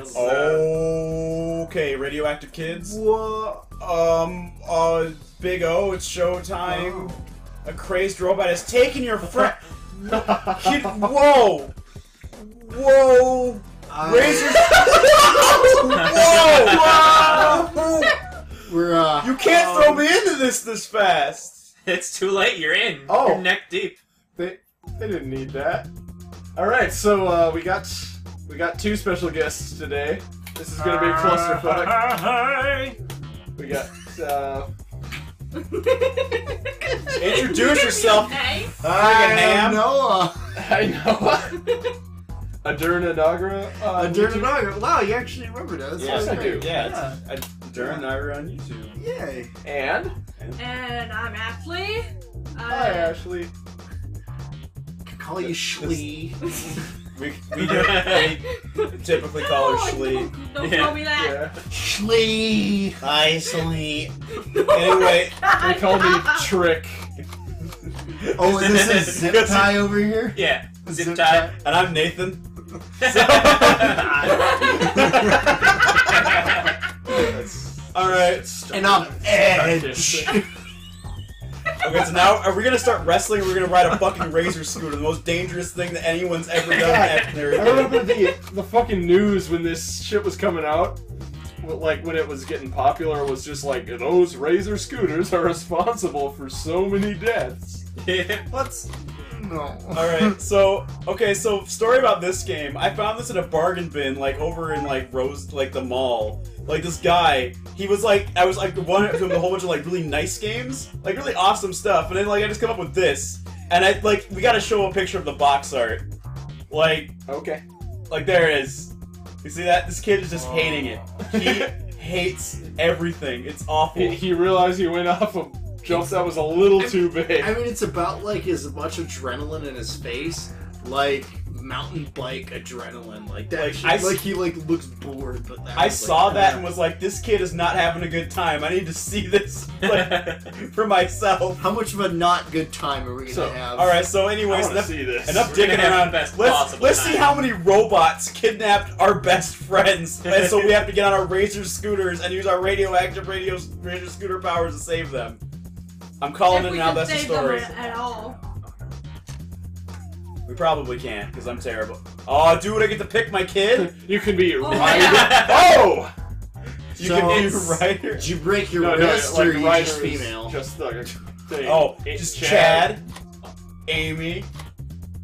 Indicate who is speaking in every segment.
Speaker 1: How's
Speaker 2: Oh. Okay, radioactive kids.
Speaker 3: What?
Speaker 2: Um, uh, Big O, it's showtime. A crazed robot has taken your friend. Kid, whoa! Whoa! Razors! whoa!
Speaker 3: We're uh.
Speaker 2: You can't throw me into this this fast.
Speaker 1: It's too late. You're in.
Speaker 3: Oh.
Speaker 1: You're neck deep.
Speaker 3: They they didn't need that. All right, so uh, we got we got two special guests today. This is gonna be a clusterfuck. We got uh,
Speaker 2: Introduce yourself.
Speaker 4: Hey.
Speaker 2: Friggin' ham.
Speaker 3: Noah. I know. Aderna Nagra. Uh,
Speaker 5: Aderna Naga. Wow, you actually remember us. That's
Speaker 2: Yes,
Speaker 5: so
Speaker 2: I
Speaker 5: great.
Speaker 2: do. Yeah, it's a Duran Nagar on YouTube.
Speaker 5: Yay.
Speaker 3: And
Speaker 4: And I'm Ashley. Uh,
Speaker 3: hi Ashley.
Speaker 5: Call you Schlee.
Speaker 2: We, we, do, we typically call her
Speaker 4: Oh,
Speaker 2: Schlee.
Speaker 4: Don't, don't
Speaker 1: Yeah.
Speaker 4: call me that.
Speaker 3: Yeah.
Speaker 5: Schlee.
Speaker 2: Hi, Schlee. Anyway,
Speaker 3: They call me Trick.
Speaker 5: Oh, and this is zip
Speaker 2: Because-
Speaker 5: tie over here.
Speaker 1: Yeah. Zip
Speaker 5: Zip
Speaker 1: tie.
Speaker 2: and I'm Nathan. All right.
Speaker 5: And I'm Edge.
Speaker 2: Okay, so now are we gonna start wrestling? or We're gonna ride a fucking razor scooter, the most dangerous thing that anyone's ever done
Speaker 3: I remember the the fucking news when this shit was coming out. Like when it was getting popular, was just like those razor scooters are responsible for so many deaths.
Speaker 5: Let's. No.
Speaker 2: All right, so okay, so story about this game. I found this in a bargain bin, like over in like Rose, like the mall. Like this guy, he was like, I was like the one of a whole bunch of like really nice games, like really awesome stuff, and then like I just come up with this, and I like we got to show a picture of the box art, like
Speaker 3: Okay.
Speaker 2: like there it is. You see that? This kid is just hating it. He hates everything. It's awful.
Speaker 3: He, he realized he went off a jump that was a little too big.
Speaker 5: I mean, it's about like as much adrenaline in his face, like mountain bike adrenaline, like that.
Speaker 2: Like,
Speaker 5: shit-
Speaker 2: I s-
Speaker 5: like he like looks bored, but that
Speaker 2: I
Speaker 5: was,
Speaker 2: saw
Speaker 5: like,
Speaker 2: that and was like, this kid is not having a good time. I need to see this like, for myself.
Speaker 5: How much of a not good time are we gonna
Speaker 3: So,
Speaker 5: have?
Speaker 2: All right, so
Speaker 3: I
Speaker 2: anyways,
Speaker 3: want
Speaker 2: enough,
Speaker 3: see this.
Speaker 2: enough
Speaker 1: We're
Speaker 2: dicking
Speaker 1: gonna have
Speaker 2: around.
Speaker 1: best
Speaker 2: Let's let's see how many robots kidnapped our best friends, and so we have to get on our razor scooters and use our radioactive radio razor scooter powers to save them. I'm calling
Speaker 4: if
Speaker 2: it now. That's the
Speaker 4: save them
Speaker 2: story.
Speaker 4: at, at all.
Speaker 2: We probably can't because I'm terrible. Oh, dude, I get to pick my kid.
Speaker 3: you can be
Speaker 4: Oh,
Speaker 3: Ryder. Oh!
Speaker 2: You
Speaker 5: So-
Speaker 2: can be
Speaker 1: It's-
Speaker 2: right
Speaker 5: Did you break your
Speaker 3: No, no,
Speaker 5: wrist
Speaker 3: like
Speaker 5: or are you just
Speaker 3: is
Speaker 5: female?
Speaker 3: Just like a.
Speaker 2: Oh,
Speaker 3: It's
Speaker 2: just Chad, Amy,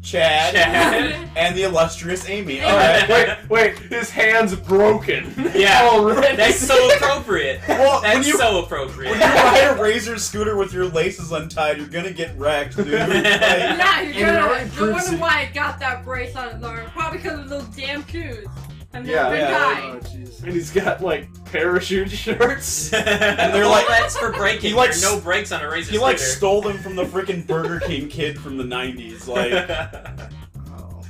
Speaker 2: Chad,
Speaker 1: Chad.
Speaker 2: and the illustrious Amy.
Speaker 3: Alright, wait, wait, his hand's broken.
Speaker 1: Yeah.
Speaker 3: Already.
Speaker 1: That's so appropriate.
Speaker 2: Well, when
Speaker 1: That's
Speaker 2: you
Speaker 1: so
Speaker 2: when you ride a razor scooter with your laces untied, you're gonna get wrecked, dude. Like,
Speaker 4: Yeah, you're gonna.
Speaker 5: already
Speaker 4: You're
Speaker 5: proves
Speaker 4: wondering why I got that brace on Lauren. Probably because of those damn shoes. I'm
Speaker 3: Yeah,
Speaker 4: never
Speaker 2: yeah.
Speaker 4: yeah,
Speaker 5: Oh, jeez.
Speaker 3: and he's got like parachute shirts.
Speaker 1: and
Speaker 2: they're like-
Speaker 1: that's for braking.
Speaker 2: he like
Speaker 1: there are no brakes on a razor
Speaker 2: he like
Speaker 1: scooter.
Speaker 2: stole them from the freaking Burger King kid from the '90s. Like,
Speaker 5: Oh.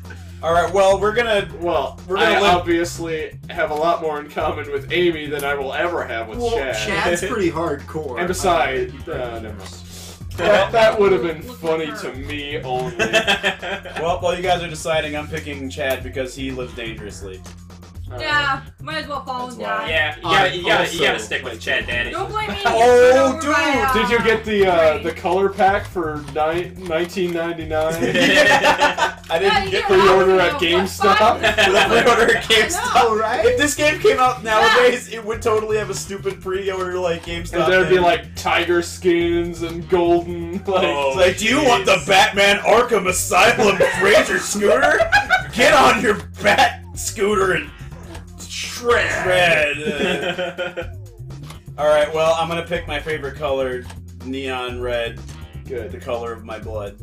Speaker 2: all right, well, we're gonna.
Speaker 3: Well,
Speaker 2: We're gonna
Speaker 3: I
Speaker 2: live-
Speaker 3: obviously have a lot more in common with Amy than I will ever have with
Speaker 5: Well,
Speaker 3: Chad.
Speaker 5: Chad's pretty hardcore.
Speaker 3: And besides, uh, never mind. That, that would have been funny to me only.
Speaker 2: Well, while you guys are deciding, I'm picking Chad because he lives dangerously.
Speaker 4: Yeah, might as well follow and
Speaker 2: That's why.
Speaker 4: die.
Speaker 1: yeah, you gotta, you gotta, you gotta stick with Chad
Speaker 5: it.
Speaker 1: Daddy.
Speaker 4: Don't blame me.
Speaker 2: Oh,
Speaker 4: Over my,
Speaker 2: dude,
Speaker 4: uh,
Speaker 3: Did you get the uh, the color pack for ni- 1999?
Speaker 2: I didn't
Speaker 4: you
Speaker 2: get
Speaker 4: get
Speaker 3: pre-order at GameStop?
Speaker 2: pre-order at GameStop.
Speaker 5: Know, right?
Speaker 2: If this game came out nowadays, it would totally have a stupid pre-order like GameStop.
Speaker 3: and there'd be like tiger skins and golden like.
Speaker 1: Oh.
Speaker 2: Like, do you want the Batman Arkham Asylum Razor scooter? Get on your Bat scooter and shred. All right, well, I'm gonna pick my favorite color, neon red,
Speaker 3: Good.
Speaker 2: the color of my blood.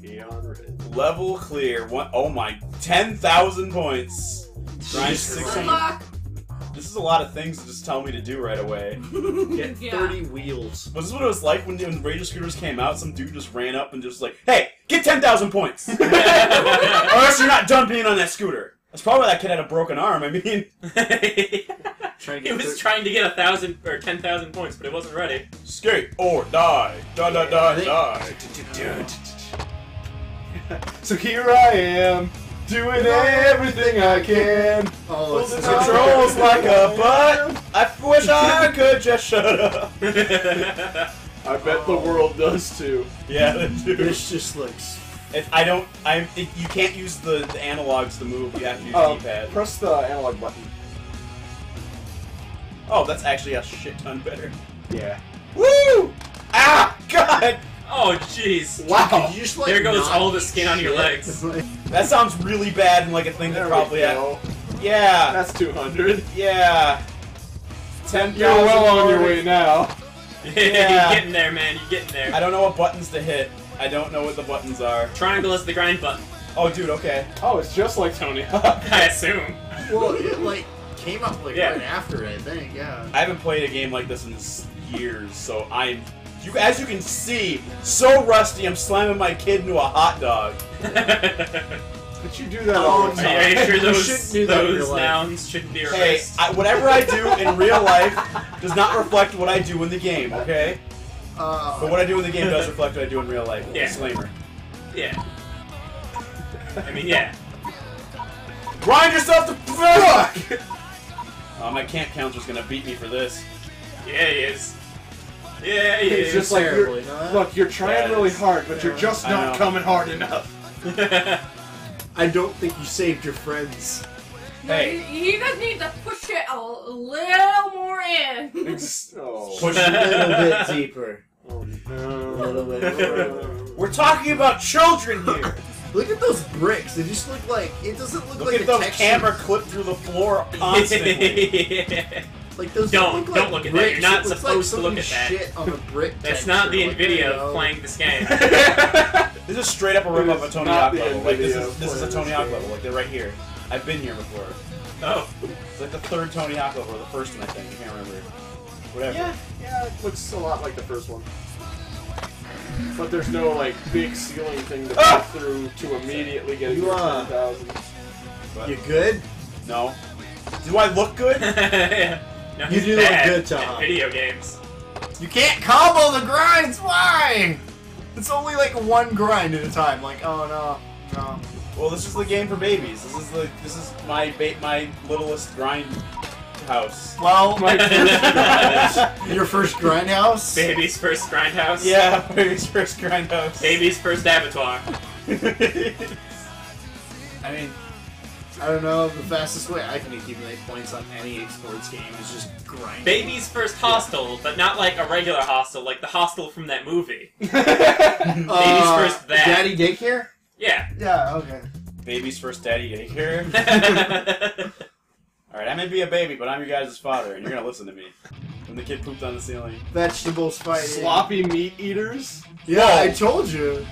Speaker 3: Neon red.
Speaker 2: Level clear. One, oh my, ten thousand points. Grind
Speaker 5: Jesus.
Speaker 2: six
Speaker 4: Good
Speaker 2: hundred.
Speaker 4: luck.
Speaker 2: This is a lot of things to just tell me to do right away.
Speaker 5: Get
Speaker 4: Yeah.
Speaker 5: 30 wheels.
Speaker 2: Was this what it was like when, when Razor Scooters came out? Some dude just ran up and just like, "Hey, get ten thousand points, or else you're not done being on that scooter." That's probably why that kid had a broken arm. I mean,
Speaker 5: Trying
Speaker 1: he was
Speaker 5: thir-
Speaker 1: trying to get a thousand or ten thousand points, but it wasn't ready.
Speaker 2: skate or die, die, die, die, die.
Speaker 3: So here I am, Doing everything I can.
Speaker 5: Oh, it's
Speaker 2: The
Speaker 5: the
Speaker 2: controls like a butt. I wish I could just shut up.
Speaker 3: I bet the world does too.
Speaker 2: Yeah, they do.
Speaker 5: This just looks.
Speaker 2: If I don't, I'm. If you can't use the, the analogs to move. You have to use
Speaker 3: Oh,
Speaker 2: D-pad.
Speaker 3: press the analog button.
Speaker 2: Oh, that's actually a shit ton better.
Speaker 3: Yeah.
Speaker 2: Woo! Ah, God!
Speaker 1: oh, jeez.
Speaker 3: Wow.
Speaker 5: Could you just, like,
Speaker 1: There goes all the
Speaker 5: eat
Speaker 1: skin on your legs.
Speaker 2: That sounds really bad and like a thing
Speaker 3: There
Speaker 2: that probably. Ha-
Speaker 3: go.
Speaker 2: yeah,
Speaker 3: That's 200.
Speaker 2: yeah. Ten.
Speaker 3: You're well on your way now. Yeah.
Speaker 1: You're
Speaker 2: Yeah.
Speaker 1: getting there, man. You're getting there.
Speaker 2: I don't know what buttons to hit. I don't know what the buttons are.
Speaker 1: Triangle is the grind button.
Speaker 2: Oh, dude. Okay.
Speaker 3: Oh, it's just like Tony Hawk.
Speaker 1: I assume.
Speaker 5: well, it like came up like
Speaker 1: Yeah.
Speaker 5: right after it, I think. Yeah.
Speaker 2: I haven't played a game like this in s- years, so I'm. You, as you can see, so rusty. I'm slamming my kid into a hot dog.
Speaker 3: But you do that
Speaker 5: Oh,
Speaker 3: all the
Speaker 5: no.
Speaker 1: Are you
Speaker 3: time.
Speaker 1: sure
Speaker 5: You
Speaker 1: those,
Speaker 5: shouldn't do that in
Speaker 1: those
Speaker 5: real life.
Speaker 1: nouns shouldn't be
Speaker 2: Hey,
Speaker 1: erased?
Speaker 2: I, whatever I do in real life does not reflect what I do in the game. Okay,
Speaker 5: Uh,
Speaker 2: but what I do in the game does reflect what I do in real life.
Speaker 1: Yeah.
Speaker 2: Disclaimer.
Speaker 1: Yeah. I mean, yeah.
Speaker 2: Grind yourself to fuck. Oh, my camp counselor's gonna beat me for this.
Speaker 1: Yeah, he is. Yeah, he
Speaker 3: It's
Speaker 1: is.
Speaker 3: just like you're,
Speaker 5: you
Speaker 3: look, you're trying
Speaker 2: Yeah,
Speaker 3: really
Speaker 2: it's-
Speaker 3: hard, but you're just not coming hard enough.
Speaker 5: I don't think you saved your friends.
Speaker 4: No,
Speaker 2: Hey.
Speaker 4: you, you guys need to push it a little more in.
Speaker 3: oh.
Speaker 2: Push
Speaker 5: A little bit deeper.
Speaker 3: Oh, no.
Speaker 5: A little bit. more.
Speaker 2: We're talking about children here.
Speaker 5: Look at those bricks. They just look like it doesn't look, like a texture.
Speaker 2: Look
Speaker 5: like
Speaker 2: at
Speaker 5: a
Speaker 2: those
Speaker 5: texture.
Speaker 2: camera clipped through the floor constantly.
Speaker 5: Like those
Speaker 1: Don't-
Speaker 5: look like
Speaker 1: don't look at that. You're not
Speaker 5: It looks
Speaker 1: supposed
Speaker 5: like
Speaker 1: to look at
Speaker 5: somebody
Speaker 1: that.
Speaker 5: Shit on a brick.
Speaker 1: That's
Speaker 5: texture.
Speaker 1: not the
Speaker 5: Like, there you
Speaker 1: NVIDIA
Speaker 5: go.
Speaker 1: of playing this game.
Speaker 2: this is straight up a rip
Speaker 3: It
Speaker 2: off a Tony Hawk
Speaker 3: the
Speaker 2: level. Like this is this is a Tony Hawk
Speaker 3: game.
Speaker 2: level. Like they're right here. I've been here before.
Speaker 1: Oh.
Speaker 2: It's like the third Tony Hawk level, or the first one I think. I can't remember. Whatever.
Speaker 3: Yeah, yeah, it looks a lot like the first one. But there's no like big ceiling thing to
Speaker 2: Ah!
Speaker 3: go through to immediately get
Speaker 5: You,
Speaker 3: your
Speaker 5: uh,
Speaker 3: 10,000.
Speaker 5: You good?
Speaker 2: No. Do I look good?
Speaker 1: no,
Speaker 5: You do look good,
Speaker 1: at
Speaker 5: Tom.
Speaker 1: Video games.
Speaker 5: You can't combo the grinds. Why? It's only like one grind at a time. Like, oh no, no.
Speaker 2: Well, this is the game for babies. This is the this is my ba- my littlest grind house.
Speaker 5: Well,
Speaker 3: My first
Speaker 5: your first grindhouse.
Speaker 1: Baby's first grindhouse.
Speaker 2: Yeah, baby's first grind house.
Speaker 1: Baby's first abattoir.
Speaker 2: I mean,
Speaker 5: I don't know. The fastest way I can accumulate points on any sports game is just grind.
Speaker 1: Baby's first hostel, but not like a regular hostel, like the hostel from that movie.
Speaker 5: Uh,
Speaker 1: Baby's first that.
Speaker 5: Daddy daycare.
Speaker 1: Yeah.
Speaker 5: Yeah. Okay.
Speaker 2: baby's first daddy daycare.
Speaker 1: yeah,
Speaker 2: All right, I may be a baby, but I'm your guys' father, and you're gonna listen to me. When the kid pooped on the ceiling.
Speaker 5: Vegetables fighting.
Speaker 3: Sloppy meat eaters.
Speaker 5: Yeah,
Speaker 2: Whoa.
Speaker 5: I told you.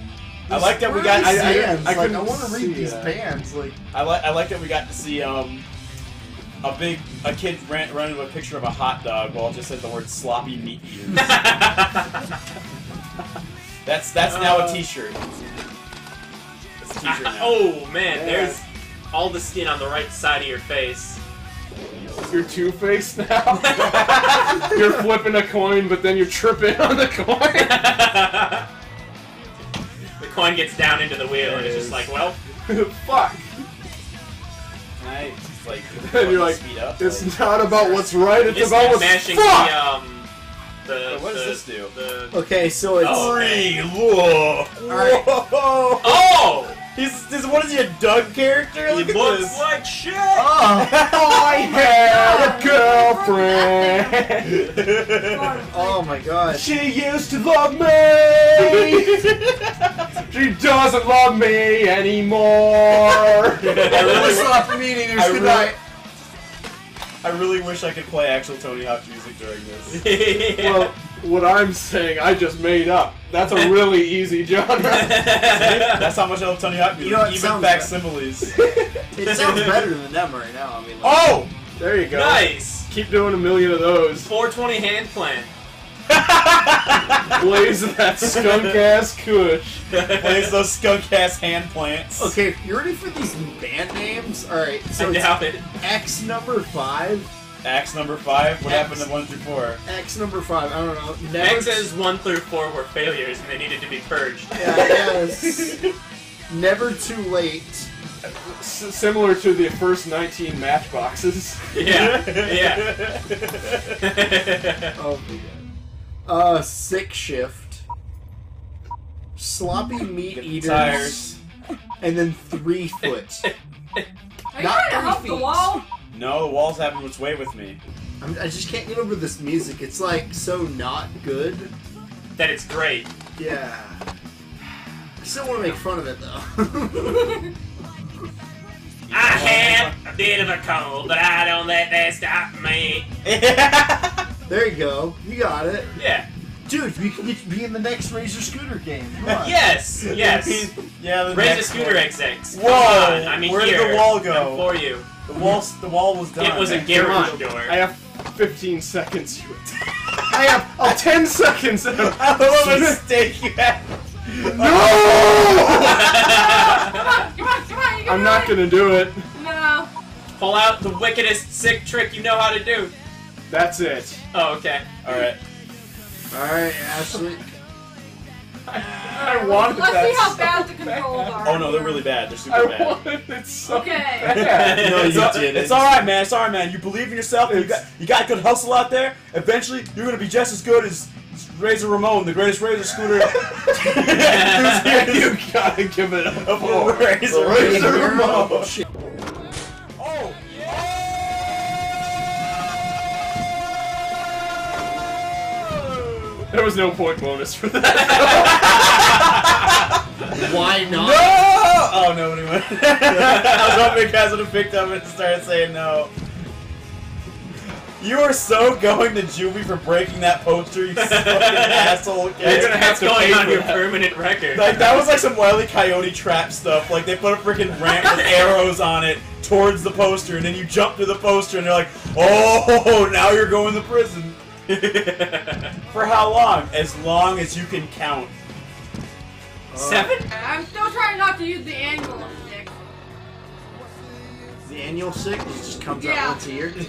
Speaker 2: I like that we got-
Speaker 5: are these
Speaker 3: I- I- I
Speaker 5: like, I want to
Speaker 3: see
Speaker 5: read these
Speaker 3: that.
Speaker 5: bands. Like,
Speaker 2: I like I like that we got to see um a big a kid ran running with a picture of a hot dog while it just said the word sloppy meat eaters. That's that's now
Speaker 3: Uh,
Speaker 2: a T-shirt. It's a T-shirt now.
Speaker 1: oh man,
Speaker 3: Yeah.
Speaker 1: there's all the skin on the right side of your face.
Speaker 3: You're Two Faced now. you're flipping a coin, but then you're tripping on the coin.
Speaker 1: the coin gets down into the wheel, and it's
Speaker 3: it
Speaker 1: just like, well,
Speaker 3: Fuck.
Speaker 2: Can I like
Speaker 3: And you're like,
Speaker 2: speed up?
Speaker 3: It's
Speaker 2: Like-
Speaker 3: not about what's right. It's
Speaker 1: it's
Speaker 3: about what's
Speaker 1: mashing
Speaker 3: fuck.
Speaker 1: the um. The,
Speaker 2: Wait, what does
Speaker 1: the-
Speaker 2: this do?
Speaker 1: The
Speaker 5: okay, so it's
Speaker 1: Oh.
Speaker 2: Three, look.
Speaker 5: Alright.
Speaker 2: Whoa.
Speaker 1: oh,
Speaker 2: He's, this, what is he, a Doug character?
Speaker 1: he
Speaker 2: Look at
Speaker 1: looks
Speaker 2: this.
Speaker 1: like shit.
Speaker 5: oh,
Speaker 3: I had a girlfriend.
Speaker 5: oh my god.
Speaker 3: She used to love me. she doesn't love me anymore.
Speaker 2: I
Speaker 5: Really
Speaker 2: really,
Speaker 5: sloppy meat.
Speaker 2: I
Speaker 5: Good
Speaker 2: really-
Speaker 5: night.
Speaker 2: I really wish I could play actual Tony Hawk music during this.
Speaker 3: well, what I'm saying, I just made up. That's a really easy genre.
Speaker 2: That's how much I love Tony Hawk music.
Speaker 5: You know, it
Speaker 2: Even
Speaker 5: sounds
Speaker 2: facsimiles.
Speaker 5: It sounds better than them right now. I mean, like,
Speaker 2: oh!
Speaker 3: there you go.
Speaker 1: nice.
Speaker 3: Keep doing a million of those.
Speaker 1: 420 hand plan.
Speaker 3: Blaze that skunk ass kush.
Speaker 2: Plays those skunk ass hand plants.
Speaker 5: Okay, you ready for these band names? All right, so
Speaker 1: I
Speaker 5: it's
Speaker 1: doubt it.
Speaker 5: X number five.
Speaker 2: Axe number five. What
Speaker 5: X.
Speaker 2: happened to one through four?
Speaker 5: X number five. I don't know. Never
Speaker 1: X's 1 through 4 were failures and they needed to be purged.
Speaker 5: Yeah, yes. Never too late.
Speaker 3: S- similar to the first 19 matchboxes.
Speaker 1: Yeah, yeah.
Speaker 5: Oh my god. Uh, sick shift. Sloppy meat
Speaker 2: Get
Speaker 5: eaters.
Speaker 2: tires.
Speaker 5: And then three foot.
Speaker 4: Are you
Speaker 5: Not
Speaker 4: trying to help
Speaker 5: three
Speaker 4: the wall?
Speaker 2: No, the wall's having its way with me.
Speaker 5: I'm, I just can't get over this music. It's like so not good.
Speaker 1: that it's great.
Speaker 5: Yeah. I still want to make fun of it though.
Speaker 1: I have a bit of a cold, but I don't let that stop me.
Speaker 5: there you go. You got it.
Speaker 1: Yeah.
Speaker 5: Dude, we can get, be in the next Razor Scooter game. Come on.
Speaker 1: Yes. Yes.
Speaker 2: yeah, the
Speaker 1: Razor
Speaker 2: next
Speaker 1: Scooter
Speaker 2: one.
Speaker 1: XX. Come
Speaker 2: Whoa,
Speaker 1: on, I mean,
Speaker 2: where did the wall go?
Speaker 1: I'm for you.
Speaker 2: The wall, the wall was done.
Speaker 1: It was a
Speaker 3: Come
Speaker 1: garage
Speaker 3: on.
Speaker 1: door.
Speaker 3: I have 15 seconds. I have oh, 10 seconds.
Speaker 2: I love a mistake you had.
Speaker 3: no!
Speaker 4: Come on, come on, come on, you can
Speaker 3: I'm
Speaker 4: do
Speaker 3: not
Speaker 4: it.
Speaker 3: gonna do it.
Speaker 4: No.
Speaker 1: Pull out the wickedest sick trick you know how to do.
Speaker 3: That's it.
Speaker 1: Oh, okay.
Speaker 2: All right.
Speaker 5: Alright, Ashley.
Speaker 3: I wanted
Speaker 4: Let's
Speaker 3: that
Speaker 4: see how
Speaker 3: so
Speaker 4: bad the controls are.
Speaker 2: Oh no, they're really bad. They're super
Speaker 3: I
Speaker 2: bad.
Speaker 3: wanted it so
Speaker 4: Okay.
Speaker 3: bad.
Speaker 5: No,
Speaker 2: it's
Speaker 5: you
Speaker 2: all,
Speaker 5: didn't.
Speaker 2: It's all right, man. It's all right, man. You believe in yourself. You got you got good hustle out there. Eventually, you're gonna be just as good as Razor Ramon, the greatest Razor scooter.
Speaker 3: you gotta give it a
Speaker 2: of
Speaker 3: four.
Speaker 2: Razor,
Speaker 5: Razor
Speaker 2: Razor
Speaker 5: Ramon.
Speaker 2: Ramon.
Speaker 3: There was no point bonus for that.
Speaker 5: Why
Speaker 2: no!
Speaker 5: not?
Speaker 2: Oh no, anyway. I was hoping you guys would have picked up and started saying no. You are so going to juvie for breaking that poster, you fucking asshole. kid.
Speaker 3: You're gonna have to
Speaker 1: going
Speaker 3: pay
Speaker 1: on your
Speaker 3: that.
Speaker 1: permanent record.
Speaker 2: Like that was like some Wile E. Coyote trap stuff. Like they put a freaking ramp with arrows on it towards the poster, and then you jump to the poster, and they're like, "Oh, now you're going to prison." For how long? As long as you can count.
Speaker 1: Uh, Seven?
Speaker 4: I'm still trying not to use the angle stick.
Speaker 5: The annual sick just comes
Speaker 4: Yeah.
Speaker 5: out once a year.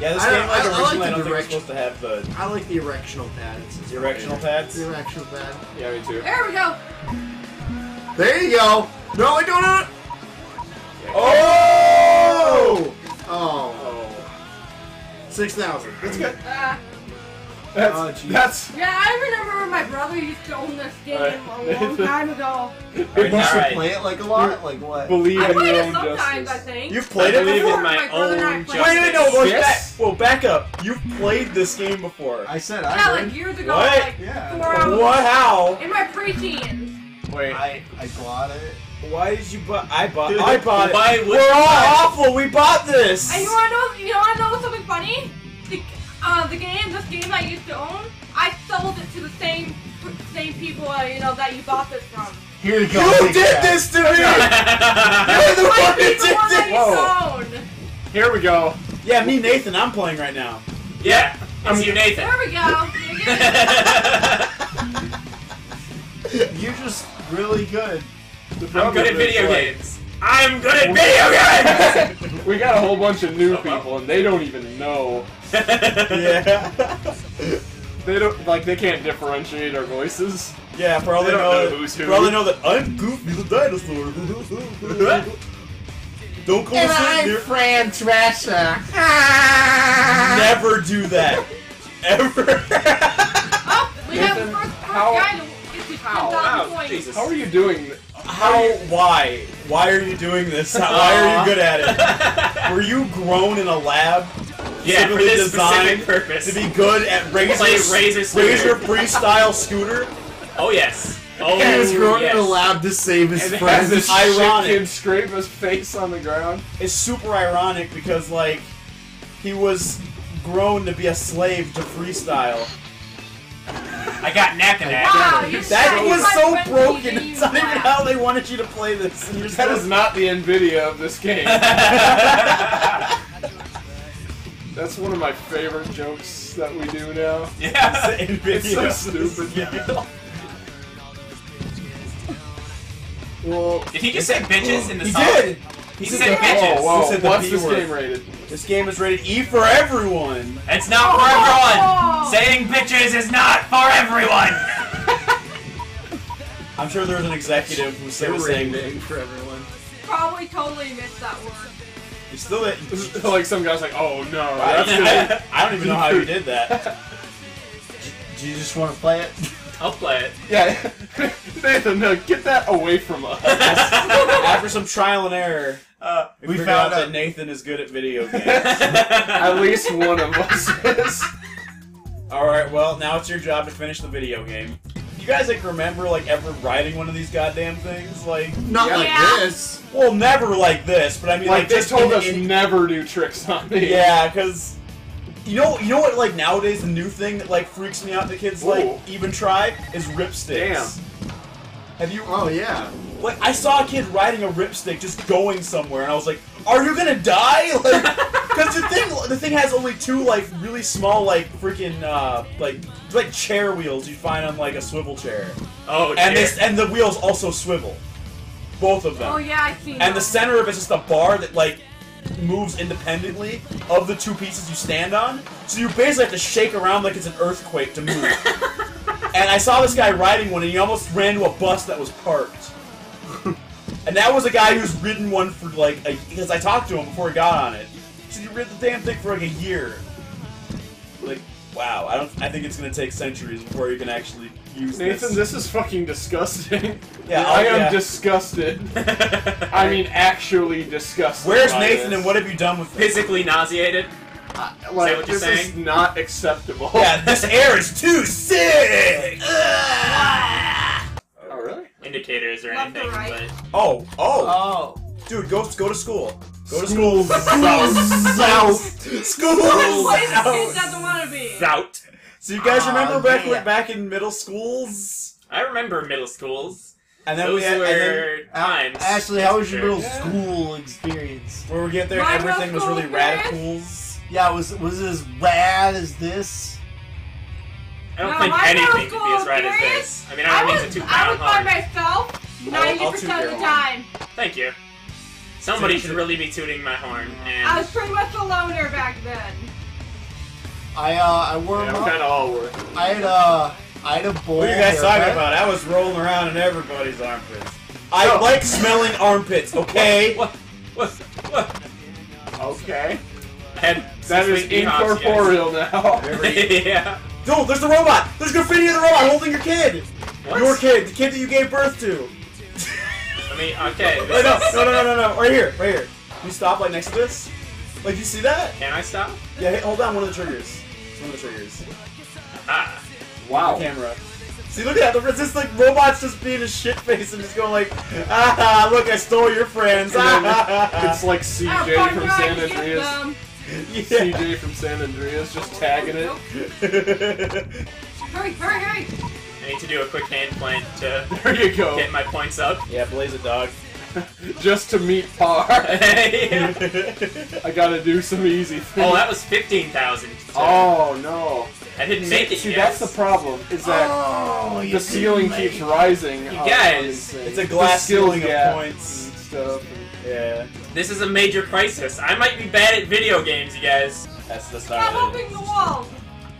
Speaker 2: yeah, this
Speaker 5: I-
Speaker 2: game, like
Speaker 5: I- I like
Speaker 2: originally,
Speaker 5: the
Speaker 2: I don't think it's
Speaker 5: direction.
Speaker 2: supposed to have the
Speaker 5: I like the erectional pads.
Speaker 2: the erectional pads.
Speaker 5: The erectional pad.
Speaker 3: Yeah, me too.
Speaker 4: There we go.
Speaker 5: There you go. No, I don't. Six thousand. That's good.
Speaker 4: Uh,
Speaker 3: That's,
Speaker 5: Oh,
Speaker 3: that's
Speaker 4: yeah, I remember when my brother used to own this game
Speaker 3: Alright.
Speaker 4: a long time ago.
Speaker 3: it must
Speaker 1: Alright.
Speaker 5: play it like a lot. Like what?
Speaker 3: believe
Speaker 4: I
Speaker 3: in your
Speaker 4: it
Speaker 3: own
Speaker 4: sometimes, I think.
Speaker 2: You've played
Speaker 1: I
Speaker 2: it
Speaker 1: believe
Speaker 2: before?
Speaker 1: in my
Speaker 4: My brother and I
Speaker 1: own
Speaker 4: played
Speaker 2: Wait, wait, no, wait,
Speaker 3: Yes.
Speaker 2: back, whoa, back up. You've played this game before.
Speaker 5: I said I.
Speaker 4: yeah,
Speaker 5: I
Speaker 4: like
Speaker 5: heard.
Speaker 4: years ago,
Speaker 2: What?
Speaker 4: like
Speaker 5: Yeah.
Speaker 4: before I was
Speaker 2: What? How?
Speaker 4: in my preteens.
Speaker 3: Wait.
Speaker 5: I I bought it.
Speaker 2: Why did you buy? I bought. I bought it.
Speaker 1: Why would
Speaker 2: We're all
Speaker 1: buy
Speaker 2: awful. We bought this.
Speaker 4: And you wanna know? You wanna know something funny? The, uh, the game, this game I used to own, I sold it to the same same people, uh, you know, that you bought this from.
Speaker 5: Here you go.
Speaker 2: You did
Speaker 5: cat.
Speaker 2: this to me. You're the one
Speaker 4: beat
Speaker 2: that
Speaker 4: that
Speaker 2: did this.
Speaker 4: own.
Speaker 3: Here we go.
Speaker 2: Yeah, me, Nathan. I'm playing right now.
Speaker 1: yeah, it's you, Nathan.
Speaker 4: There we go. You get it?
Speaker 5: You're just really good.
Speaker 1: I'm good at video games. I'm good at video games!
Speaker 3: We got a whole bunch of new people, and they don't even know.
Speaker 2: Yeah.
Speaker 3: They don't like. They can't differentiate our voices.
Speaker 2: yeah. For all
Speaker 3: They
Speaker 2: they, know,
Speaker 3: know
Speaker 2: that,
Speaker 3: who's who.
Speaker 2: for all they know that I'm Goofy the dinosaur. Don't come sit near.
Speaker 5: Fran Drescher.
Speaker 2: Never do that. Ever.
Speaker 4: Oh, we have the first, first
Speaker 3: how-
Speaker 4: guy to get to 10,000
Speaker 1: Wow,
Speaker 4: points.
Speaker 1: Jesus.
Speaker 3: How are you doing?
Speaker 2: How? Why? Why are you doing this? Why are you good at it? Were you grown in a lab?
Speaker 1: Yeah, for
Speaker 2: specifically
Speaker 1: this
Speaker 2: designed
Speaker 1: specific purpose.
Speaker 2: To be good at razor,
Speaker 1: Play Razor Scooter.
Speaker 2: razor freestyle scooter.
Speaker 1: Oh yes. Oh
Speaker 5: He was grown
Speaker 1: yes.
Speaker 5: in a lab to save his
Speaker 3: And
Speaker 5: friends.
Speaker 3: this
Speaker 2: ironic.
Speaker 3: shit kid scrape his face on the ground.
Speaker 2: It's super ironic because like he was grown to be a slave to freestyle.
Speaker 1: I got neck and that.
Speaker 4: Wow, you're
Speaker 2: That
Speaker 4: so
Speaker 2: was so broken.
Speaker 4: you
Speaker 2: It's not even how they wanted you to play this. And you're
Speaker 3: That not the Nvidia of this game. That's one of my favorite jokes that we do now.
Speaker 1: yeah.
Speaker 3: It's so stupid.
Speaker 2: Yeah.
Speaker 5: Well,
Speaker 1: Did he just say bitches in the song?
Speaker 2: He did.
Speaker 1: He
Speaker 2: said
Speaker 1: said
Speaker 2: the-
Speaker 1: bitches.
Speaker 3: Whoa, oh, whoa.
Speaker 2: He said the
Speaker 3: What's
Speaker 2: P
Speaker 3: this
Speaker 2: word.
Speaker 3: game rated?
Speaker 2: This game is rated E for everyone.
Speaker 1: It's not for
Speaker 4: Oh.
Speaker 1: everyone. Saying bitches is not for everyone.
Speaker 2: I'm sure there's an executive who said was saying
Speaker 5: Rating for everyone.
Speaker 4: Probably totally missed that word.
Speaker 2: you still didn't.
Speaker 3: like some guy's like, oh no,
Speaker 2: I,
Speaker 3: that's.
Speaker 2: I don't even know how you did that.
Speaker 6: Do you just want to play it?
Speaker 1: I'll play it.
Speaker 3: Yeah, Nathan, no, get that away from us.
Speaker 2: After some trial and error,
Speaker 1: Uh,
Speaker 2: we,
Speaker 6: We found
Speaker 2: out
Speaker 6: out-
Speaker 2: that Nathan is good at video games.
Speaker 3: At least one of us is.
Speaker 2: All right, well now it's your job to finish the video game. You guys like remember like ever riding one of these goddamn things? Like,
Speaker 6: Not
Speaker 3: Yeah.
Speaker 6: like
Speaker 4: Yeah.
Speaker 6: this.
Speaker 2: well, never like this, but I mean
Speaker 3: Like
Speaker 2: like,
Speaker 3: they
Speaker 2: just
Speaker 3: told us
Speaker 2: in-
Speaker 3: never do tricks on me.
Speaker 2: Yeah, because you know, you know what? Like nowadays, the new thing that like freaks me out that kids
Speaker 3: Ooh.
Speaker 2: like even try is ripsticks. Have you?
Speaker 6: Oh yeah.
Speaker 2: Like I saw a kid riding a ripstick just going somewhere, and I was like, "Are you gonna die?" Like, because the thing, the thing has only two like really small like freaking uh like like chair wheels you find on like a swivel chair,
Speaker 1: oh,
Speaker 2: and
Speaker 1: dear.
Speaker 2: this and the wheels also swivel, both of them.
Speaker 4: Oh yeah, I've seen
Speaker 2: And the center of it's just a bar that like moves independently of the two pieces you stand on. So you basically have to shake around like it's an earthquake to move. and I saw this guy riding one and he almost ran to a bus that was parked. and that was a guy who's ridden one for like a because I talked to him before he got on it. So you rid the damn thing for like a year. Like wow, I don't I think it's gonna take centuries before you can actually use
Speaker 3: Nathan,
Speaker 2: this.
Speaker 3: this is fucking disgusting.
Speaker 2: Yeah,
Speaker 3: I
Speaker 2: oh,
Speaker 3: am
Speaker 2: yeah.
Speaker 3: disgusted. I mean, actually disgusted.
Speaker 2: Where's
Speaker 3: by
Speaker 2: Nathan
Speaker 3: this.
Speaker 2: and what have you done with this?
Speaker 1: Physically nauseated.
Speaker 3: Like,
Speaker 1: what you're
Speaker 3: this
Speaker 1: saying?
Speaker 3: is not acceptable.
Speaker 2: Yeah, this air is too sick!
Speaker 3: Oh, really?
Speaker 1: Indicators or
Speaker 4: Left
Speaker 1: anything,
Speaker 4: right?
Speaker 1: but
Speaker 2: Oh, oh,
Speaker 6: Oh.
Speaker 2: dude, go go to school. Go to school.
Speaker 6: South.
Speaker 2: school.
Speaker 4: What is the kid doesn't want to be?
Speaker 1: Zout.
Speaker 2: So you guys
Speaker 6: Ah,
Speaker 2: remember back
Speaker 6: yeah.
Speaker 2: back in middle schools,
Speaker 1: I remember middle schools.
Speaker 2: and then
Speaker 1: Those
Speaker 2: we had,
Speaker 1: were
Speaker 2: and then
Speaker 1: times.
Speaker 6: Ashley, how was your middle
Speaker 3: Yeah.
Speaker 6: school experience?
Speaker 2: where we get there,
Speaker 4: My
Speaker 2: everything was really radicals.
Speaker 6: Yeah, was was it as rad as this?
Speaker 1: I don't
Speaker 4: No,
Speaker 1: think
Speaker 4: my middle
Speaker 1: anything could be as
Speaker 4: school
Speaker 1: right as this. I mean, I
Speaker 4: I
Speaker 1: don't mean
Speaker 4: was,
Speaker 1: to toot my
Speaker 4: I
Speaker 1: own
Speaker 4: was by myself
Speaker 2: I'll- I'll
Speaker 4: 90%
Speaker 2: toot
Speaker 4: of
Speaker 2: your
Speaker 4: the
Speaker 2: horn.
Speaker 4: time.
Speaker 1: Thank you. Somebody should really be tooting my horn.
Speaker 4: I was pretty much a loner back then.
Speaker 6: I uh I wore
Speaker 3: Yeah,
Speaker 6: them
Speaker 3: I'm kind of all were.
Speaker 6: I had uh I had a bowl.
Speaker 2: What are you guys talking
Speaker 6: haircut.
Speaker 2: about? I was rolling around in everybody's armpits. I
Speaker 3: No.
Speaker 2: like smelling armpits. Okay.
Speaker 1: what? What? What?
Speaker 3: Okay.
Speaker 1: And
Speaker 3: That is
Speaker 1: six week detox,
Speaker 3: incorporeal now.
Speaker 1: yeah.
Speaker 2: Dude, there's the robot. There's graffiti of the robot holding your kid.
Speaker 1: What?
Speaker 2: Your kid, the kid that you gave birth to.
Speaker 1: I mean, okay.
Speaker 2: Wait,
Speaker 1: this
Speaker 2: no, no, no, no, no, no. Right here, right here. Can you stop like next to this? Like, do you see that?
Speaker 1: Can I stop?
Speaker 2: Yeah, hit, hold down one of the triggers. It's one of the triggers.
Speaker 1: Ah.
Speaker 3: Wow.
Speaker 2: Camera. See, look at that. It's just like robots just being a shit face and just going like, ah, look, I stole your friends.
Speaker 3: And It's like CJ
Speaker 4: fun
Speaker 3: from
Speaker 4: guy,
Speaker 3: San Andreas.
Speaker 2: yeah.
Speaker 3: CJ from San Andreas just tagging it.
Speaker 4: Hurry, hurry, hurry!
Speaker 1: I need to do a quick hand plant to
Speaker 3: There you go.
Speaker 1: get my points up.
Speaker 2: yeah, blaze a dog.
Speaker 3: Just to meet par.
Speaker 1: Yeah.
Speaker 3: I gotta do some easy things.
Speaker 1: Oh, that was 15,000.
Speaker 3: Oh no.
Speaker 1: I didn't make it
Speaker 3: See,
Speaker 1: yet.
Speaker 3: that's the problem. Is that
Speaker 6: Oh,
Speaker 3: the ceiling
Speaker 6: didn't
Speaker 3: keeps
Speaker 6: make-
Speaker 3: rising.
Speaker 1: You
Speaker 3: on- on
Speaker 1: guys.
Speaker 2: It's a glass ceiling of
Speaker 3: gap
Speaker 2: points.
Speaker 3: and stuff.
Speaker 2: Yeah,
Speaker 1: This is a major crisis. I might be bad at video games, you guys.
Speaker 2: that's the
Speaker 4: Stop
Speaker 2: start of it.
Speaker 4: humping the wall!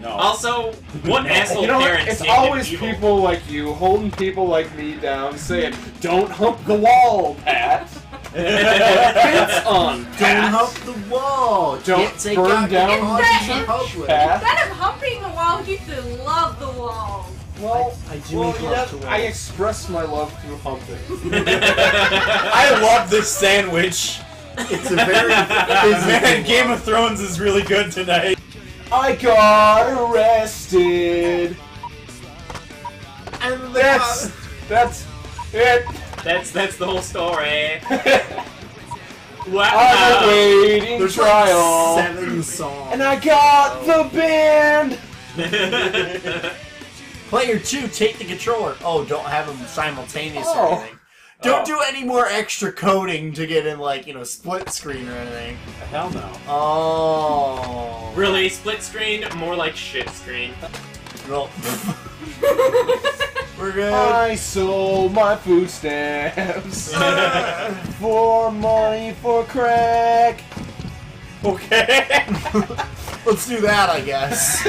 Speaker 2: No.
Speaker 1: Also, what
Speaker 2: No.
Speaker 1: asshole
Speaker 3: You know what?
Speaker 1: parents
Speaker 3: It's always
Speaker 1: evil?
Speaker 3: people like you holding people like me down, saying, "Don't hump the wall, Pat." Pants on,
Speaker 6: Don't
Speaker 3: Pat.
Speaker 6: hump the wall.
Speaker 3: Don't
Speaker 6: Can't take
Speaker 3: burn down
Speaker 6: the
Speaker 4: the
Speaker 6: conscience in
Speaker 4: bench.
Speaker 6: public.
Speaker 3: Pat.
Speaker 4: Instead of humping the wall, he used to love the wall.
Speaker 3: Well,
Speaker 6: I do
Speaker 3: well,
Speaker 6: make
Speaker 3: you
Speaker 6: love
Speaker 3: know,
Speaker 6: to
Speaker 3: I express my love through humping.
Speaker 2: I love this sandwich.
Speaker 6: It's a very
Speaker 2: Man,
Speaker 6: physical.
Speaker 2: Game of Thrones is really good tonight.
Speaker 3: I got arrested.
Speaker 6: And
Speaker 3: That's that's it.
Speaker 1: That's that's the whole story.
Speaker 3: I'm
Speaker 1: Wow.
Speaker 3: awaiting
Speaker 6: There's
Speaker 3: trial,
Speaker 6: like seven songs.
Speaker 3: and I got the band.
Speaker 6: Player two, take the controller. Oh, don't have them simultaneous
Speaker 3: Oh.
Speaker 6: or anything. Don't
Speaker 2: Oh.
Speaker 6: do any more extra coding to get in like you know split screen or anything.
Speaker 2: Hell no.
Speaker 6: Oh.
Speaker 1: really, split screen, more like shit screen.
Speaker 6: Well, we're good.
Speaker 3: I sold my food stamps for money for crack.
Speaker 2: Okay.
Speaker 6: Let's do that, I guess.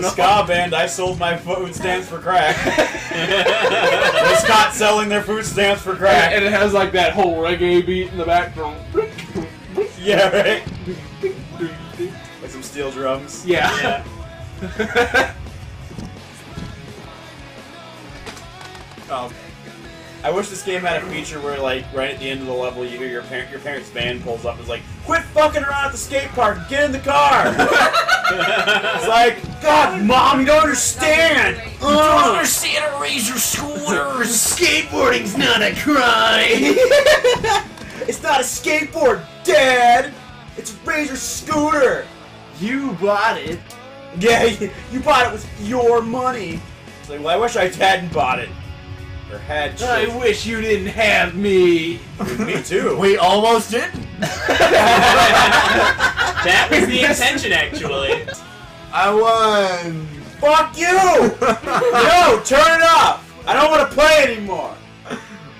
Speaker 2: The ska band, I sold my food stamps for crack. was was selling their food stamps for crack.
Speaker 3: and it has like that whole reggae beat in the background.
Speaker 2: Yeah, right. Like some steel drums.
Speaker 3: Yeah.
Speaker 1: Yeah.
Speaker 6: Oh, um,
Speaker 2: I wish this game had a feature where, like, right at the end of the level, you hear your parent, your parents' van pulls up. and is like, "Quit fucking around at the skate park. Get in the car." it's like, God, mom, you don't understand. Ugh.
Speaker 5: understand a razor scooters.
Speaker 6: skateboarding's not a crime.
Speaker 2: it's not a skateboard, Dad. It's a Razor scooter.
Speaker 6: you bought it.
Speaker 2: Yeah, you you bought it with your money. It's like, well, I wish I hadn't bought it. Or had
Speaker 3: I wish you didn't have me.
Speaker 2: Me too.
Speaker 6: We almost didn't.
Speaker 1: That was the intention, actually.
Speaker 6: I won.
Speaker 2: Fuck you! Yo, turn it off! I don't want to play anymore.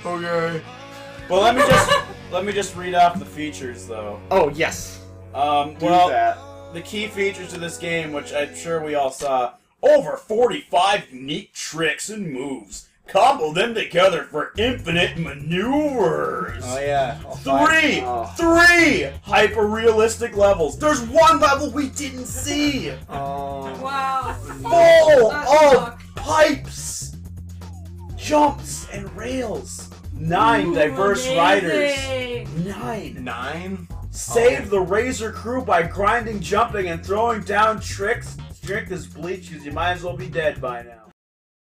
Speaker 6: Okay.
Speaker 2: Well, let me just let me just read off the features though.
Speaker 3: Oh yes.
Speaker 2: Um,
Speaker 3: Do
Speaker 2: well,
Speaker 3: that.
Speaker 2: the key features of this game, which I'm sure we all saw, over 45 unique tricks and moves. Combo them together for infinite maneuvers.
Speaker 6: Oh yeah.
Speaker 2: Three,
Speaker 3: Oh.
Speaker 2: three hyper realistic levels. There's one level we didn't see.
Speaker 6: Oh.
Speaker 4: Wow.
Speaker 2: Full of pipes, jumps, and rails. Nine
Speaker 4: Ooh,
Speaker 2: diverse riders. Nine.
Speaker 6: Nine.
Speaker 2: Save the Razor crew by grinding, jumping, and throwing down tricks. Drink this bleach because you might as well be dead by now.